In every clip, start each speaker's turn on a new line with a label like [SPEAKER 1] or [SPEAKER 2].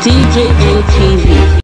[SPEAKER 1] DJM TV.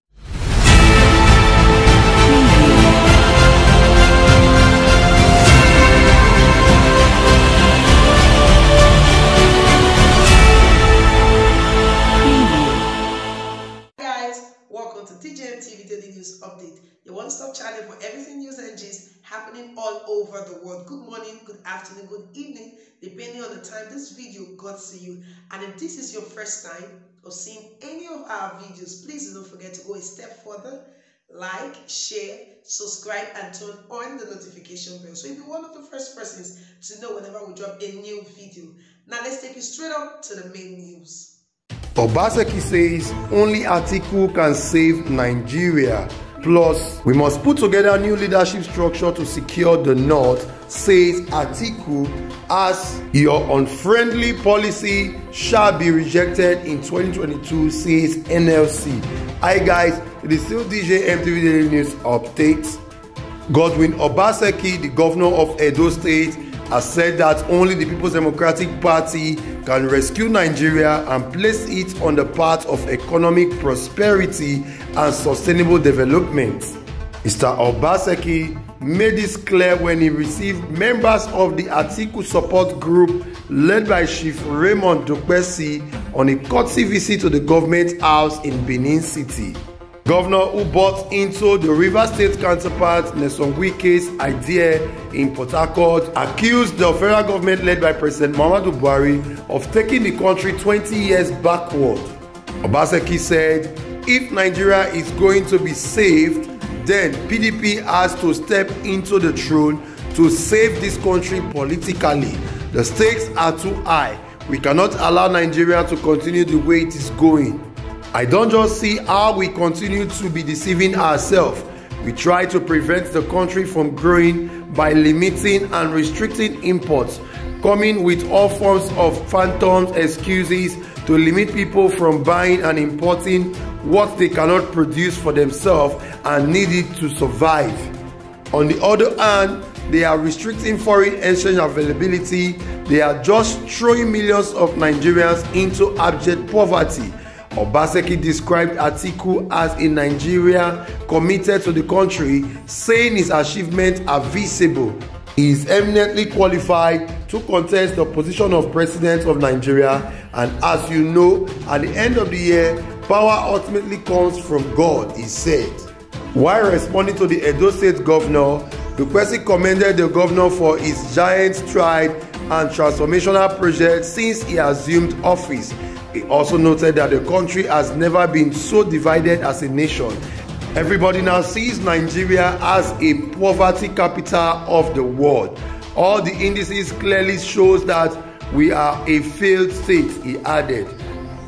[SPEAKER 2] guys, welcome to DJM TV Daily News Update, your one-stop channel for everything news and gist happening all over the world. Good morning, good afternoon, good evening, depending on the time this video got to you. And if this is your first time of seen any of our videos, please don't forget to go a step further, like, share, subscribe, and turn on the notification bell. So you'll be one of the first persons to know whenever we drop a new video. Now let's take you straight up to the main news.
[SPEAKER 3] Obaseki says only Atiku can save Nigeria. Plus, we must put together a new leadership structure to secure the North, says Atiku, as your unfriendly policy shall be rejected in 2022, says NLC. Hi guys, it is still DJ MTV Daily News Updates. Godwin Obaseki, the governor of Edo State, has said that only the People's Democratic Party can rescue Nigeria and place it on the path of economic prosperity and sustainable development. Mr. Obaseki made this clear when he received members of the Atiku support group led by Chief Raymond Dokpesi on a courtesy visit to the government house in Benin City. Governor who bought into the River State counterpart Nyesom Wike's idea in Port Harcourt accused the federal government led by President Muhammadu Buhari of taking the country 20 years backward. Obaseki said, if Nigeria is going to be saved, then PDP has to step into the throne to save this country politically. The stakes are too high. We cannot allow Nigeria to continue the way it is going. I don't just see how we continue to be deceiving ourselves. We try to prevent the country from growing by limiting and restricting imports, coming with all forms of phantom excuses to limit people from buying and importing what they cannot produce for themselves and need it to survive. On the other hand, they are restricting foreign exchange availability. They are just throwing millions of Nigerians into abject poverty. Obaseki described Atiku as a Nigeria committed to the country, saying his achievements are visible. He is eminently qualified to contest the position of President of Nigeria, and as you know, at the end of the year, power ultimately comes from God, he said. While responding to the Edo State governor, Dukwesi commended the governor for his giant stride and transformational project since he assumed office. He also noted that the country has never been so divided as a nation. Everybody now sees Nigeria as a poverty capital of the world. All the indices clearly shows that we are a failed state, he added.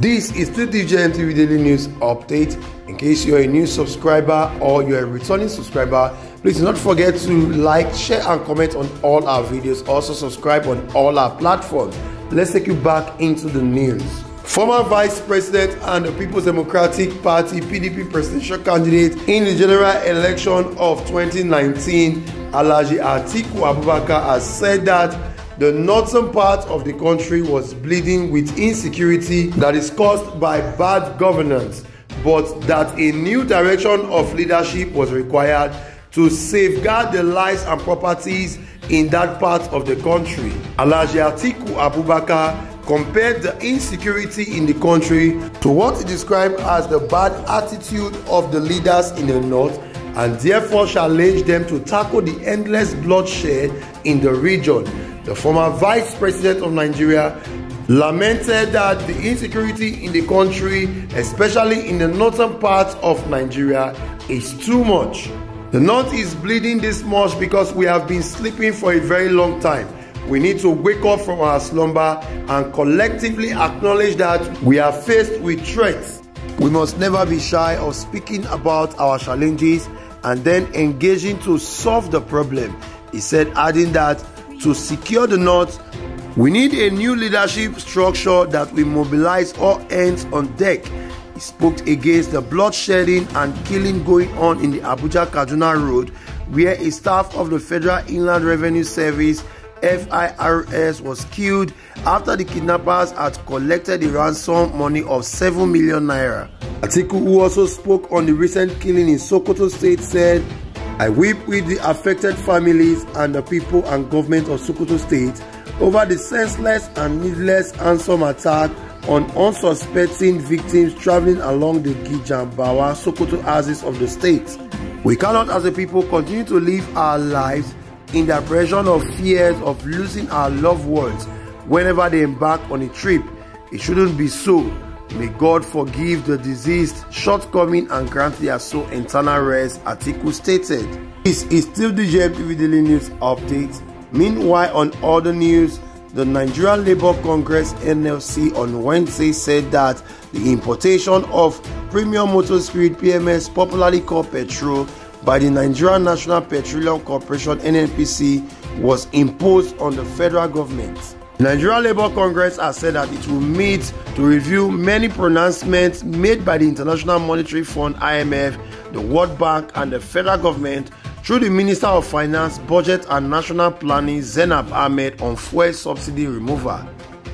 [SPEAKER 3] This is the DJ MTV Daily News Update. In case you're a new subscriber or you're a returning subscriber, please do not forget to like, share, and comment on all our videos. Also, subscribe on all our platforms. Let's take you back into the news. Former Vice President and the People's Democratic Party PDP presidential candidate in the general election of 2019, Alhaji Atiku Abubakar, has said that the northern part of the country was bleeding with insecurity that is caused by bad governance, but that a new direction of leadership was required to safeguard the lives and properties in that part of the country. Alhaji Atiku Abubakar compared the insecurity in the country to what he described as the bad attitude of the leaders in the north and therefore challenged them to tackle the endless bloodshed in the region. The former vice president of Nigeria lamented that the insecurity in the country, especially in the northern part of Nigeria, is too much. The north is bleeding this much because we have been sleeping for a very long time. We need to wake up from our slumber and collectively acknowledge that we are faced with threats. We must never be shy of speaking about our challenges and then engaging to solve the problem. He said, adding that to secure the North, we need a new leadership structure that will mobilize all hands on deck. He spoke against the bloodshedding and killing going on in the Abuja Kaduna Road, where a staff of the Federal Inland Revenue Service FIRS was killed after the kidnappers had collected the ransom money of 7 million naira. Atiku, who also spoke on the recent killing in Sokoto State, said, I weep with the affected families and the people and government of Sokoto State over the senseless and needless handsome attack on unsuspecting victims traveling along the Gijambawa Sokoto axis of the state. We cannot as a people continue to live our lives in the oppression of fears of losing our loved ones whenever they embark on a trip. It shouldn't be so. May God forgive the deceased shortcoming and grant their soul eternal rest, article stated. This is still the JMTV Daily News update. Meanwhile, on other news, the Nigerian Labour Congress NLC on Wednesday said that the importation of premium motor spirit PMS, popularly called petrol, by the Nigerian National Petroleum Corporation NNPC was imposed on the federal government. The Nigerian Labour Congress has said that it will meet to review many pronouncements made by the International Monetary Fund IMF, the World Bank, and the federal government through the Minister of Finance, Budget and National Planning Zainab Ahmed on fuel subsidy removal.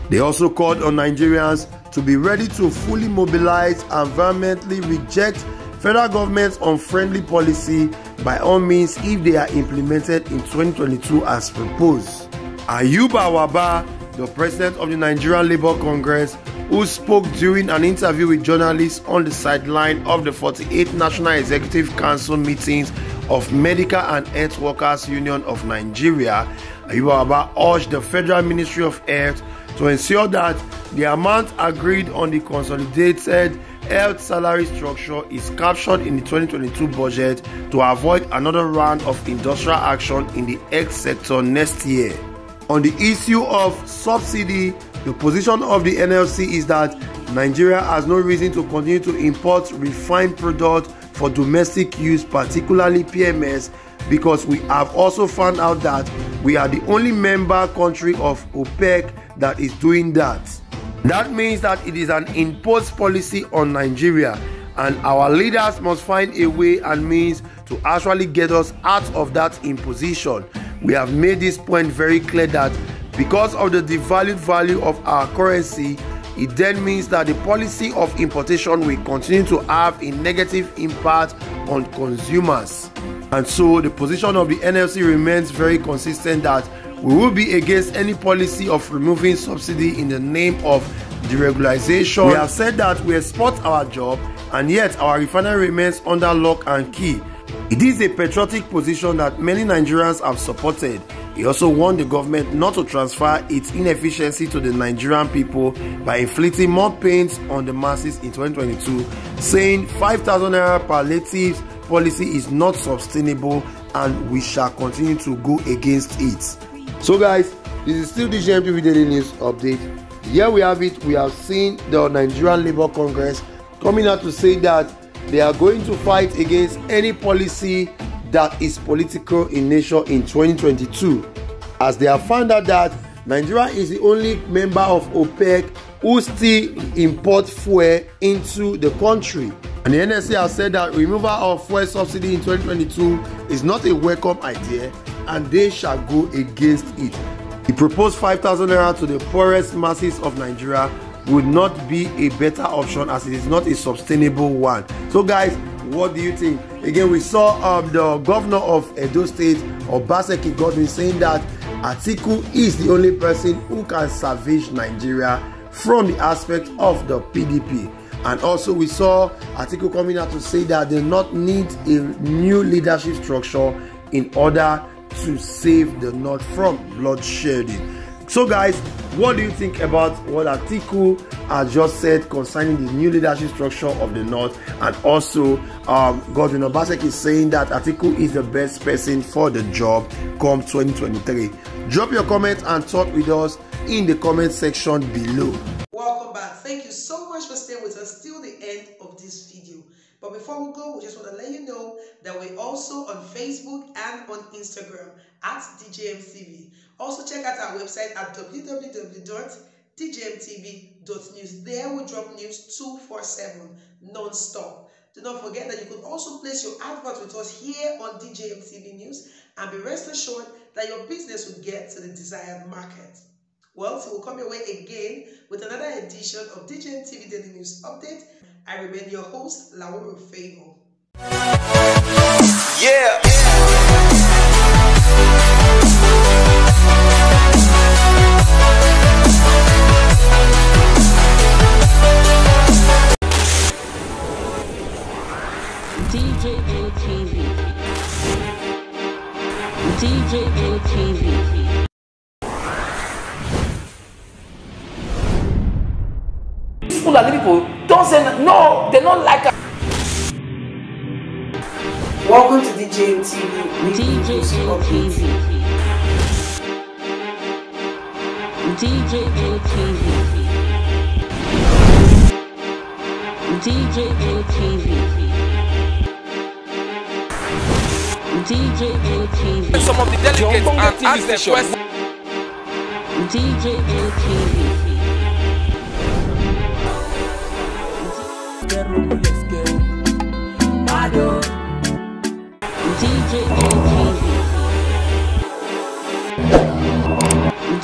[SPEAKER 3] They also called on Nigerians to be ready to fully mobilize and vehemently reject federal government's unfriendly policy by all means if they are implemented in 2022 as proposed. Ayuba Waba, the president of the Nigerian Labour Congress, who spoke during an interview with journalists on the sideline of the 48th National Executive Council meetings of Medical and Health Workers Union of Nigeria, Ayuba urged the Federal Ministry of Health to ensure that the amount agreed on the consolidated health salary structure is captured in the 2022 budget to avoid another round of industrial action in the health sector next year. On the issue of subsidy, the position of the NLC is that Nigeria has no reason to continue to import refined products for domestic use, particularly PMS, because we have also found out that we are the only member country of OPEC that is doing that. That means that it is an imposed policy on Nigeria, and our leaders must find a way and means to actually get us out of that imposition. We have made this point very clear that because of the devalued value of our currency, it then means that the policy of importation will continue to have a negative impact on consumers. And so the position of the NLC remains very consistent that we will be against any policy of removing subsidy in the name of deregulation. We have said that we export our job and yet our refinery remains under lock and key. It is a patriotic position that many Nigerians have supported he also warned the government not to transfer its inefficiency to the Nigerian people by inflicting more pains on the masses in 2022, saying 5,000 naira palliatives policy is not sustainable and we shall continue to go against it. So, guys, this is still the GMTV Daily News update. Here we have it. We have seen the Nigerian Labour Congress coming out to say that they are going to fight against any policy that is political in nature in 2022 as they have found out that Nigeria is the only member of OPEC who still import fuel into the country. And the NSC has said that removal of fuel subsidy in 2022 is not a welcome idea and they shall go against it. The proposed 5,000 naira to the poorest masses of Nigeria would not be a better option as it is not a sustainable one. So guys, what do you think? Again, we saw um, the governor of Edo State, Obaseki Godwin, saying that Atiku is the only person who can salvage Nigeria from the aspect of the PDP. And also, we saw Atiku coming out to say that they not need a new leadership structure in order to save the North from bloodshedding. So, guys, what do you think about what Atiku has just said concerning the new leadership structure of the North? And also, um, Godwin Obaseki is saying that Atiku is the best person for the job come 2023. Drop your comment and talk with us in the comment section below.
[SPEAKER 2] Welcome back. Thank you so much for staying with us end of this video. But before we go, we just want to let you know that we're also on Facebook and on Instagram at DJMTV. Also check out our website at www.djmtv.news. There we drop news 247 non-stop. Do not forget that you could also place your advert with us here on DJMTV News and be rest assured that your business will get to the desired market. Well, so we'll come your way again with another edition of DJM TV Daily News Update. I remain your host, Laura Favor.
[SPEAKER 4] Yeah.
[SPEAKER 1] DJ ATV. DJ
[SPEAKER 5] Fulani people don't say no, they don't like us.
[SPEAKER 2] Welcome to DJM TV.
[SPEAKER 1] DJ ATV. DJ ATV. DJ ATV. DJ ATV.
[SPEAKER 4] Some of the delegates and ask them questions.
[SPEAKER 1] DJ ATV.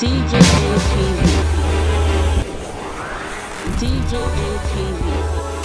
[SPEAKER 1] DJ ATV. DJ ATV.